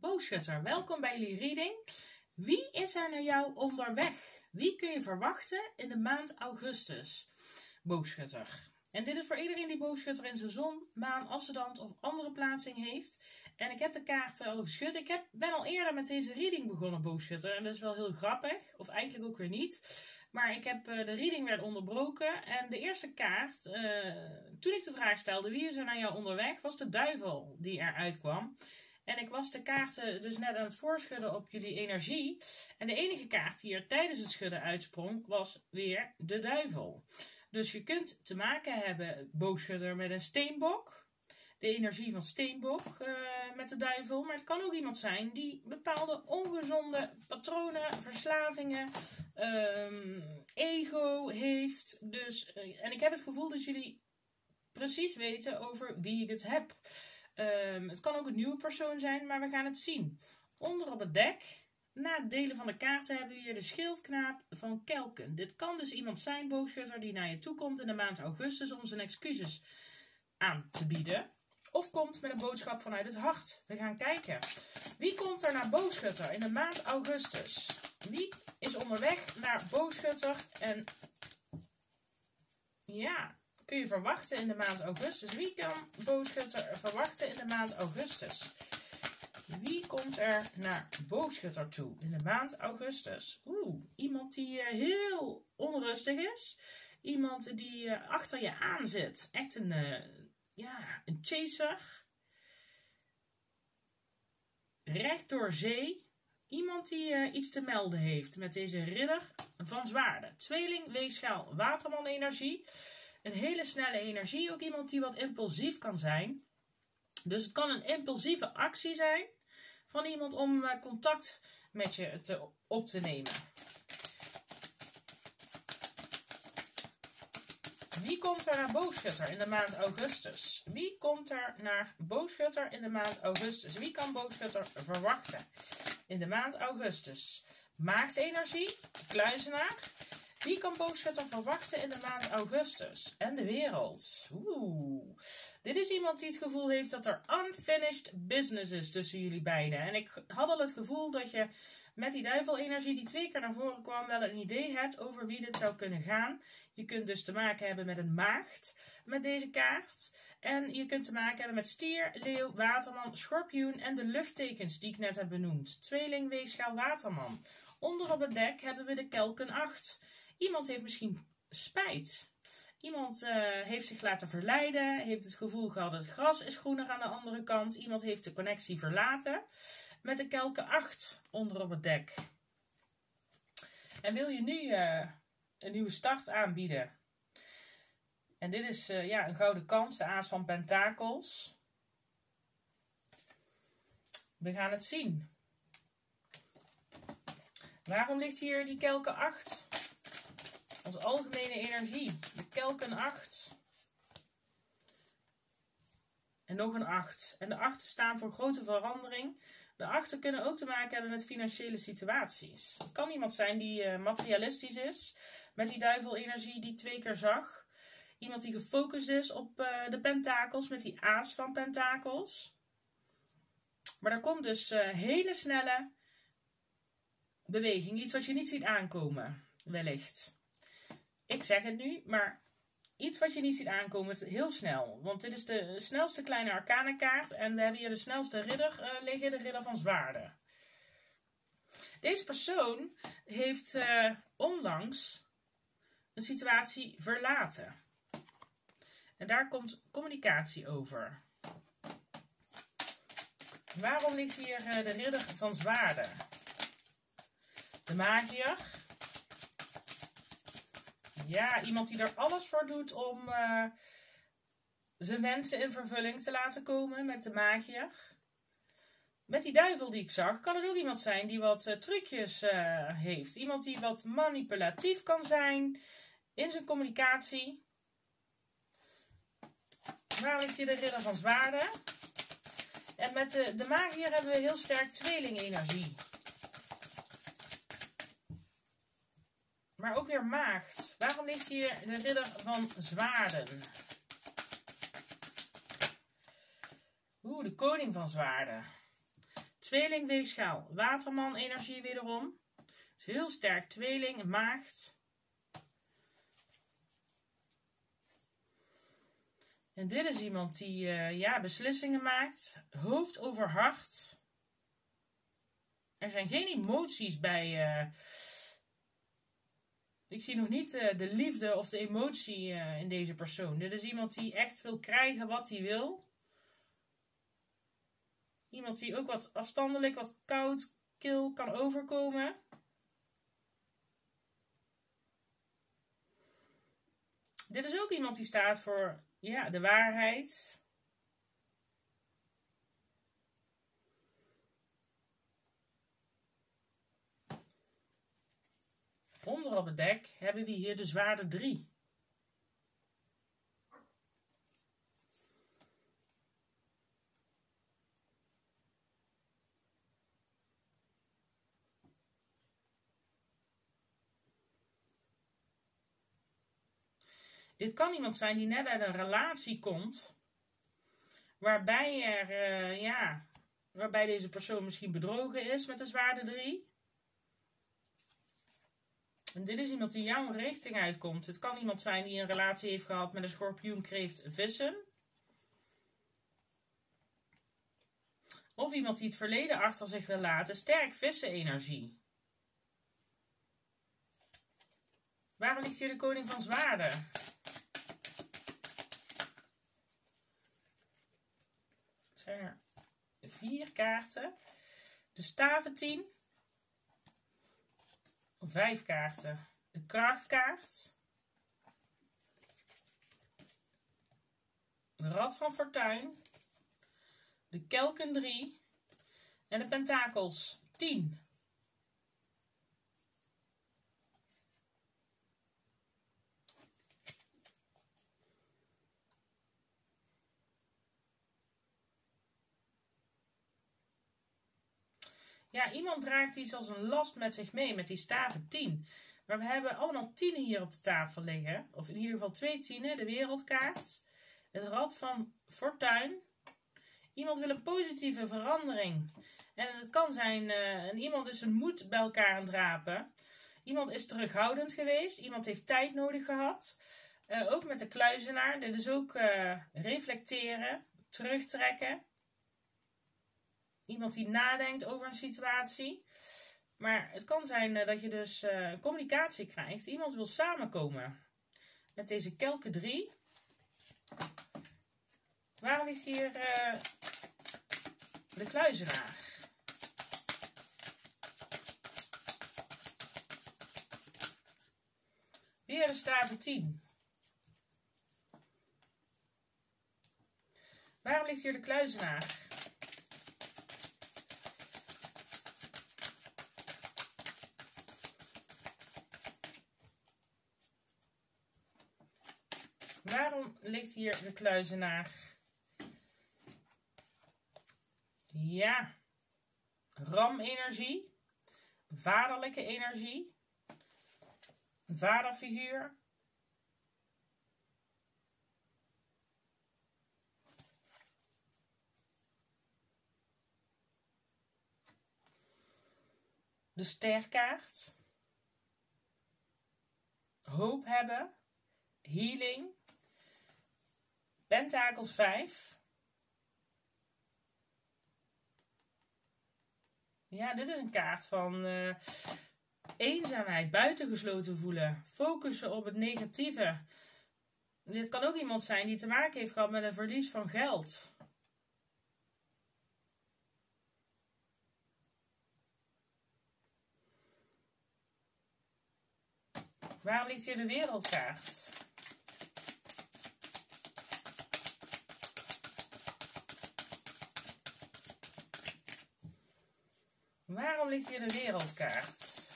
Boogschutter, welkom bij jullie reading. Wie is er naar jou onderweg? Wie kun je verwachten in de maand augustus? Boogschutter. En dit is voor iedereen die boogschutter in zijn zon, maan, ascendant of andere plaatsing heeft. En ik heb de kaarten al geschud. Ik heb, ben al eerder met deze reading begonnen, boogschutter. En dat is wel heel grappig. Of eigenlijk ook weer niet. Maar ik heb uh, de reading werd onderbroken. En de eerste kaart, uh, toen ik de vraag stelde wie is er naar jou onderweg, was de duivel die eruit kwam. En ik was de kaarten dus net aan het voorschudden op jullie energie. En de enige kaart die er tijdens het schudden uitsprong, was weer de duivel. Dus je kunt te maken hebben, boogschudder, met een steenbok. De energie van steenbok uh, met de duivel. Maar het kan ook iemand zijn die bepaalde ongezonde patronen, verslavingen, um, ego heeft. Dus, uh, en ik heb het gevoel dat jullie precies weten over wie ik het heb. Um, het kan ook een nieuwe persoon zijn, maar we gaan het zien. Onder op het dek, na het delen van de kaarten, hebben we hier de schildknaap van Kelken. Dit kan dus iemand zijn, boogschutter, die naar je toe komt in de maand augustus om zijn excuses aan te bieden. Of komt met een boodschap vanuit het hart. We gaan kijken. Wie komt er naar boogschutter in de maand augustus? Wie is onderweg naar boogschutter en ja, kun je verwachten in de maand augustus? Wie kan boogschutter verwachten in de maand augustus? Wie komt er naar boogschutter toe in de maand augustus? Oeh, iemand die uh, heel onrustig is. Iemand die uh, achter je aan zit. Echt een, uh, ja, een chaser. Recht door zee. Iemand die iets te melden heeft met deze ridder van zwaarden. Tweeling, weegschaal, waterman energie een hele snelle energie. Ook iemand die wat impulsief kan zijn. Dus het kan een impulsieve actie zijn van iemand om uh, contact met je te, op te nemen. Wie komt er naar boogschutter in de maand augustus? Wie komt er naar boogschutter in de maand augustus? Wie kan boogschutter verwachten in de maand augustus? Maagdenergie, kluizenaar, wie kan boogschutter verwachten in de maand augustus? En de wereld. Oeh. Dit is iemand die het gevoel heeft dat er unfinished business is tussen jullie beiden. En ik had al het gevoel dat je met die duivelenergie die twee keer naar voren kwam wel een idee hebt over wie dit zou kunnen gaan. Je kunt dus te maken hebben met een maagd met deze kaart. En je kunt te maken hebben met stier, leeuw, waterman, schorpioen en de luchttekens die ik net heb benoemd. Tweeling, weegschaal, waterman. Onder op het dek hebben we de kelken 8. Iemand heeft misschien spijt. Iemand uh, heeft zich laten verleiden, heeft het gevoel gehad dat het gras is groener aan de andere kant. Iemand heeft de connectie verlaten met de kelken 8 onder op het dek. En wil je nu uh, een nieuwe start aanbieden? En dit is uh, ja, een gouden kans, de aas van pentakels. We gaan het zien. Waarom ligt hier die kelken 8? Als algemene energie. De kelken 8. En nog een 8. En de 8 staan voor grote verandering. De 8 kunnen ook te maken hebben met financiële situaties. Het kan iemand zijn die uh, materialistisch is. Met die duivelenergie die twee keer zag. Iemand die gefocust is op uh, de pentakels. Met die aas van pentakels. Maar daar komt dus uh, hele snelle beweging. Iets wat je niet ziet aankomen. Wellicht. Ik zeg het nu, maar iets wat je niet ziet aankomen, heel snel. Want dit is de snelste kleine arcana kaart. En we hebben hier de snelste ridder uh, liggen, de ridder van zwaarden. Deze persoon heeft uh, onlangs een situatie verlaten. En daar komt communicatie over. Waarom ligt hier uh, de ridder van zwaarden? De magier ja, iemand die er alles voor doet om uh, zijn wensen in vervulling te laten komen met de magier. Met die duivel die ik zag, kan het ook iemand zijn die wat uh, trucjes uh, heeft. Iemand die wat manipulatief kan zijn in zijn communicatie. Waar is hier de ridder van zwaarden? En met de, de magier hebben we heel sterk tweelingenergie. Maar ook weer maagd. Waarom ligt hier de ridder van zwaarden? Oeh, de koning van zwaarden. Tweeling, weegschaal, waterman, energie wederom. Dus heel sterk tweeling, maagd. En dit is iemand die uh, ja, beslissingen maakt, hoofd over hart. Er zijn geen emoties bij. Uh, ik zie nog niet uh, de liefde of de emotie in deze persoon. Dit is iemand die echt wil krijgen wat hij wil. Iemand die ook wat afstandelijk, wat koud, kil kan overkomen. Dit is ook iemand die staat voor ja, de waarheid. Onder op het dek hebben we hier de zwaarde 3. Dit kan iemand zijn die net uit een relatie komt, waarbij er, uh, ja, waarbij deze persoon misschien bedrogen is met de zwaarde 3. En dit is iemand die jouw richting uitkomt. Het kan iemand zijn die een relatie heeft gehad met een schorpioen, kreeft, vissen. Of iemand die het verleden achter zich wil laten. Sterk vissen-energie. Waarom ligt hier de koning van zwaarden? zijn er vier kaarten. De staven 10. Vijf kaarten. De krachtkaart. De rad van fortuin. De kelken 3. En de pentakels 10. Ja, iemand draagt iets als een last met zich mee, met die staven 10. Maar we hebben allemaal tienen hier op de tafel liggen. Of in ieder geval twee tienen. De wereldkaart. Het rad van fortuin. Iemand wil een positieve verandering. En het kan zijn, uh, iemand is zijn moed bij elkaar aan het. Iemand is terughoudend geweest. Iemand heeft tijd nodig gehad. Uh, ook met de kluizenaar. Dit is ook uh, reflecteren, terugtrekken. Iemand die nadenkt over een situatie. Maar het kan zijn uh, dat je dus uh, communicatie krijgt. Iemand wil samenkomen. Met deze kelke 3. Waar ligt hier uh, de kluizenaar? Weer de staven 10. Waarom ligt hier de kluizenaar? Ligt hier de kluizenaar. Ja. Ram-energie. Vaderlijke energie. Vaderfiguur. De sterkaart. Hoop hebben. Healing. Pentakels 5. Ja, dit is een kaart van uh, eenzaamheid, buitengesloten voelen, focussen op het negatieve. Dit kan ook iemand zijn die te maken heeft gehad met een verlies van geld. Waarom ligt hier de wereldkaart? Waarom ligt hier de wereldkaart?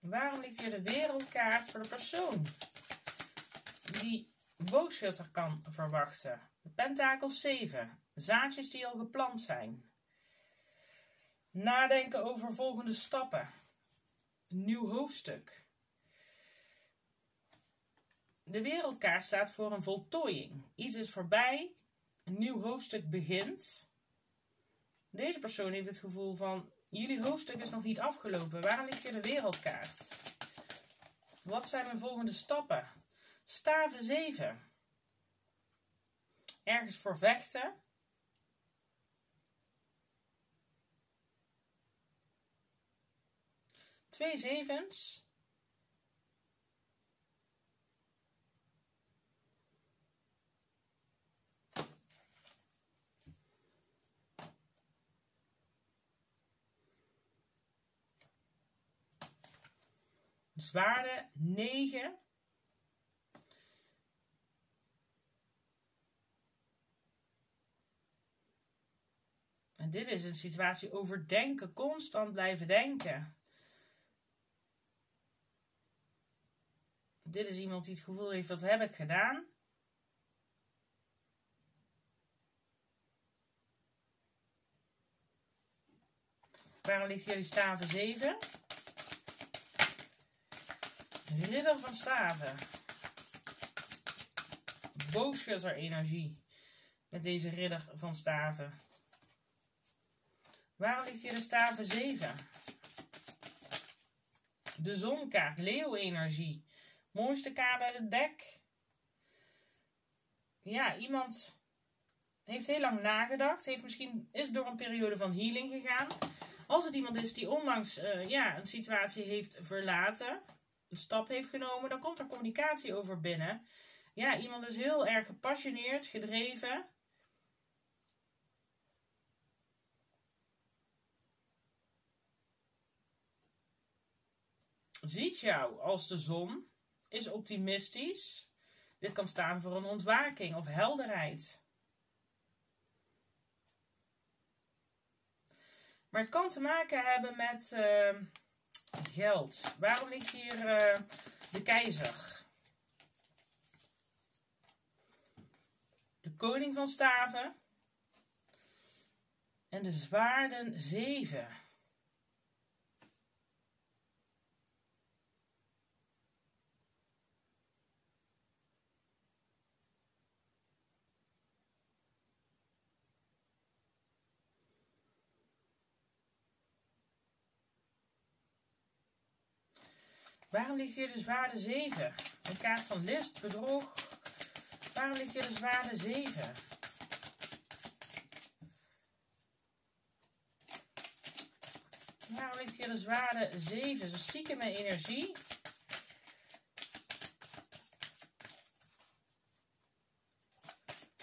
Waarom ligt hier de wereldkaart voor de persoon die boogschutter kan verwachten? De pentakel 7. Zaadjes die al geplant zijn. Nadenken over volgende stappen. Een nieuw hoofdstuk. De wereldkaart staat voor een voltooiing. Iets is voorbij, een nieuw hoofdstuk begint. Deze persoon heeft het gevoel van, jullie hoofdstuk is nog niet afgelopen. Waarom ligt hier de wereldkaart? Wat zijn mijn volgende stappen? Staven 7. Ergens voor vechten. Twee zevens. Zwaarde 9. En dit is een situatie overdenken, constant blijven denken. Dit is iemand die het gevoel heeft, wat heb ik gedaan? Waarom ligt die staven 7? Ridder van staven. Boogschutter energie. Met deze ridder van staven. Waarom ligt hier de staven 7? De zonkaart, leeuwenergie. Mooiste kaart uit het dek. Ja, iemand heeft heel lang nagedacht. Heeft misschien, is door een periode van healing gegaan. Als het iemand is die onlangs uh, ja, een situatie heeft verlaten. Een stap heeft genomen. Dan komt er communicatie over binnen. Ja, iemand is heel erg gepassioneerd, gedreven. ziet jou als de zon, is optimistisch. Dit kan staan voor een ontwaking of helderheid. Maar het kan te maken hebben met uh, geld. Waarom ligt hier uh, de keizer? De koning van staven. En de zwaarden zeven. Waarom ligt hier de zwaarde 7? Een kaart van list, bedrog. Waarom ligt hier de zwaarde 7? Waarom ligt hier de zwaarde 7? Zo stiekem mijn energie.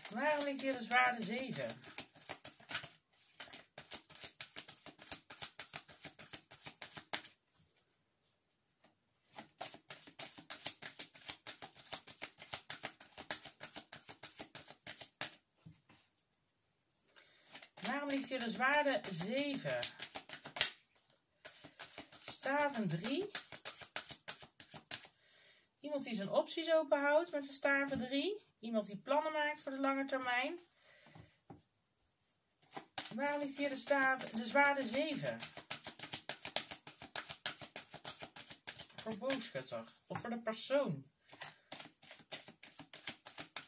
Waarom ligt hier de zwaarde 7? Waarom ligt hier de zwaarde 7? Staven 3. Iemand die zijn opties openhoudt met zijn staven 3. Iemand die plannen maakt voor de lange termijn. Waarom ligt hier de, staven, de zwaarde 7? Voor boogschutter. Of voor de persoon.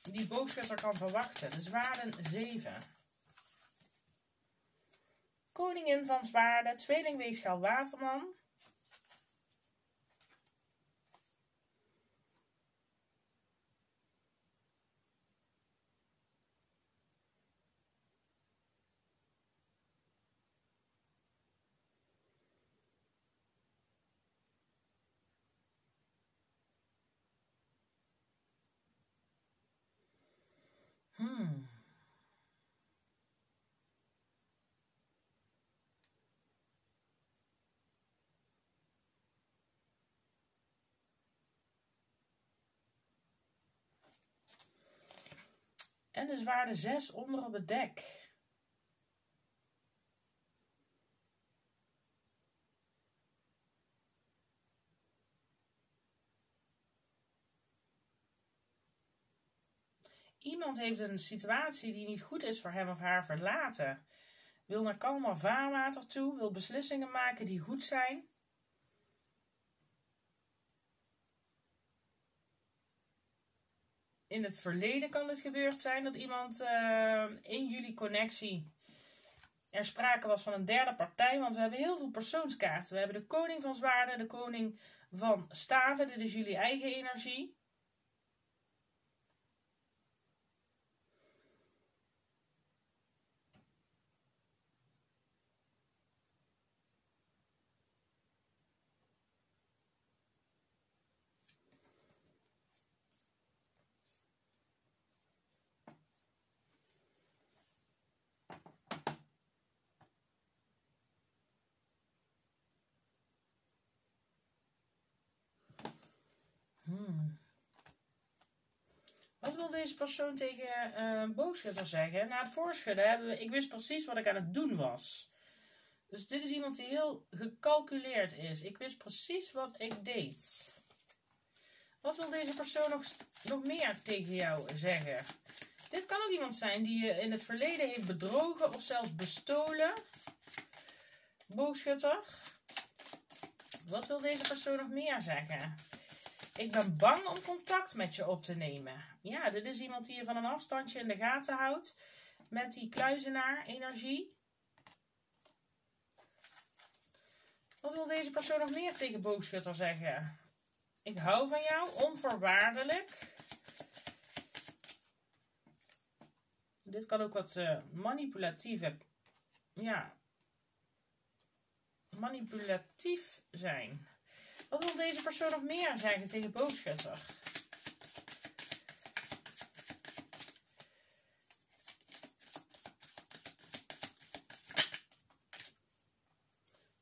Die boogschutter kan verwachten. De zwaarden 7. Koningin van Zwaarden, tweeling weegschaal Waterman. En de zwaarde 6 onder op het dek. Iemand heeft een situatie die niet goed is voor hem of haar verlaten. Wil naar kalm vaarwater toe, wil beslissingen maken die goed zijn. In het verleden kan het gebeurd zijn dat iemand uh, in jullie connectie er sprake was van een derde partij. Want we hebben heel veel persoonskaarten. We hebben de koning van zwaarden, de koning van staven. Dit is jullie eigen energie. Wat wil deze persoon tegen uh, boogschutter zeggen? Na het voorschudden hebben we, ik wist precies wat ik aan het doen was. Dus dit is iemand die heel gecalculeerd is. Ik wist precies wat ik deed. Wat wil deze persoon nog, nog meer tegen jou zeggen? Dit kan ook iemand zijn die je in het verleden heeft bedrogen of zelfs bestolen. Boogschutter. Wat wil deze persoon nog meer zeggen? Ik ben bang om contact met je op te nemen. Ja, dit is iemand die je van een afstandje in de gaten houdt. Met die kluizenaar-energie. Wat wil deze persoon nog meer tegen boogschutter zeggen? Ik hou van jou, onvoorwaardelijk. Dit kan ook wat uh, manipulatieve, ja, manipulatief zijn. Wat wil deze persoon nog meer zeggen tegen boogschutter?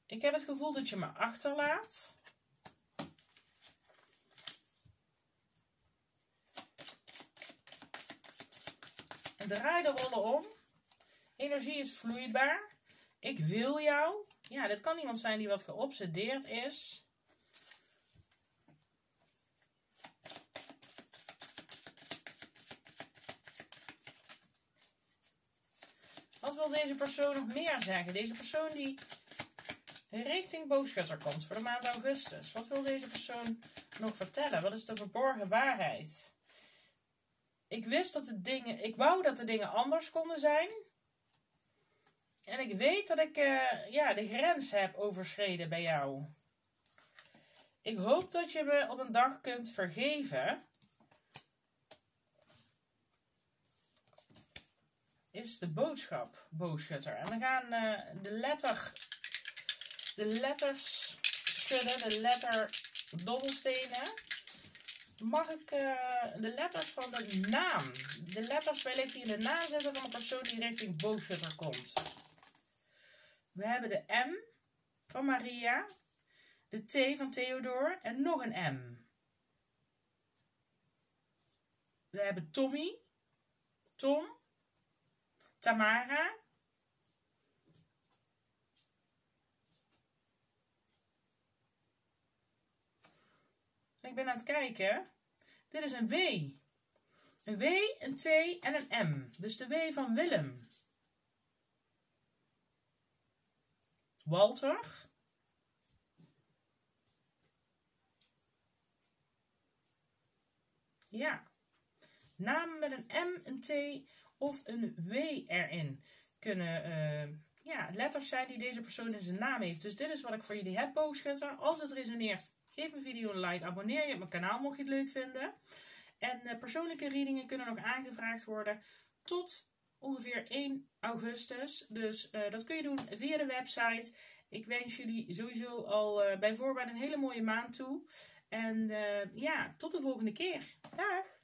Ik heb het gevoel dat je me achterlaat. Draai de rollen om. Energie is vloeibaar. Ik wil jou. Ja, dit kan iemand zijn die wat geobsedeerd is. Wat wil deze persoon nog meer zeggen? Deze persoon die richting boogschutter komt voor de maand augustus. Wat wil deze persoon nog vertellen? Wat is de verborgen waarheid? Ik wist dat de dingen, ik wou dat de dingen anders konden zijn. En ik weet dat ik uh, ja, de grens heb overschreden bij jou. Ik hoop dat je me op een dag kunt vergeven. Is de boodschap, boogschutter. En we gaan uh, de letter de letters schudden, de letter dobbelstenen. Mag ik uh, de letters van de naam, de letters wellicht die in de naam zetten van de persoon die richting boogschutter komt. We hebben de M van Maria, de T van Theodor en nog een M. We hebben Tommy, Tom, Tamara, Ik ben aan het kijken. Dit is een W. Een W, een T en een M. Dus de W van Willem. Walter. Ja. Namen met een M, een T of een W erin kunnen uh, ja, letters zijn die deze persoon in zijn naam heeft. Dus dit is wat ik voor jullie heb, boogschutter. Als het resoneert, Geef mijn video een like, abonneer je op mijn kanaal mocht je het leuk vinden. En uh, persoonlijke readingen kunnen nog aangevraagd worden tot ongeveer 1 augustus. Dus uh, dat kun je doen via de website. Ik wens jullie sowieso al bij voorbaat een hele mooie maand toe. En ja, tot de volgende keer. Dag!